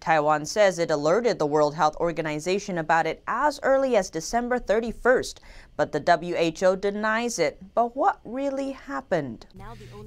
Taiwan says it alerted the World Health Organization about it as early as December 31st, but the WHO denies it. But what really happened?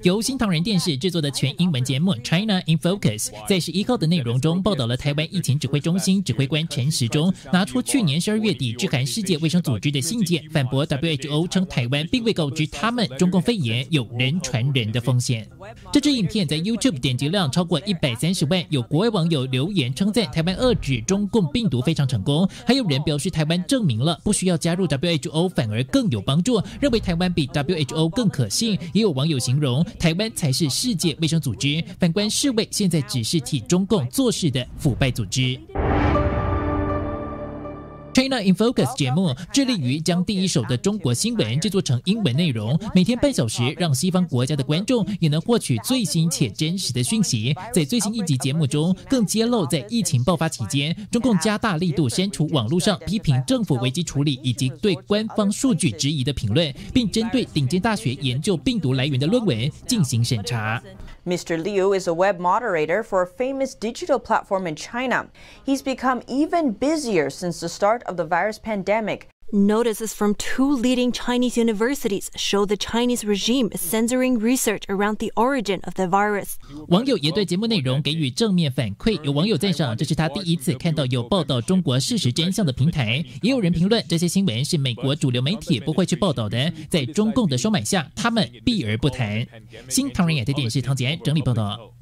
由新唐人电视制作的全英文节目《China in Focus》在十一号的内容中报道了台湾疫情指挥中心指挥官陈时中拿出去年十二月底致函世界卫生组织的信件，反驳 WHO 称台湾并未告知他们中共肺炎有人传人的风险。这支影片在 YouTube 点击量超过一百三十万，有国外网友留言称赞台湾遏制中共病毒非常成功，还有人表示台湾证明了不需要加入 WHO 反反而更有帮助，认为台湾比 WHO 更可信。也有网友形容台湾才是世界卫生组织，反观世卫现在只是替中共做事的腐败组织。China in Focus 节目致力于将第一手的中国新闻制作成英文内容，每天半小时，让西方国家的观众也能获取最新且真实的讯息。在最新一集节目中，更揭露在疫情爆发期间，中共加大力度删除网络上批评政府危机处理以及对官方数据质疑的评论，并针对顶尖大学研究病毒来源的论文进行审查。Mr. Liu is a web moderator for a famous digital platform in China. He's become even busier since the start of the virus pandemic Notices from two leading Chinese universities show the Chinese regime is censoring research around the origin of the virus. 网友也对节目内容给予正面反馈，有网友赞赏这是他第一次看到有报道中国事实真相的平台，也有人评论这些新闻是美国主流媒体不会去报道的，在中共的收买下，他们避而不谈。新唐人亚太电视唐吉安整理报道。